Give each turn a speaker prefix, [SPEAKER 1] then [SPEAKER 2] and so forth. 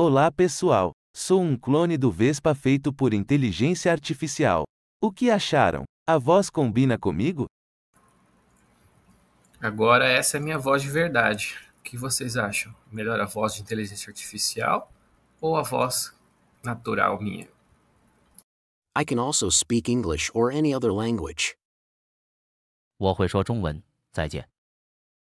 [SPEAKER 1] Olá pessoal, sou um clone do Vespa feito por inteligência artificial. O que acharam? A voz combina comigo?
[SPEAKER 2] Agora essa é minha voz de verdade. O que vocês acham? Melhor a voz de inteligência artificial ou a voz natural minha?
[SPEAKER 3] I can also speak English or any other language.
[SPEAKER 4] 我会说中文，再见。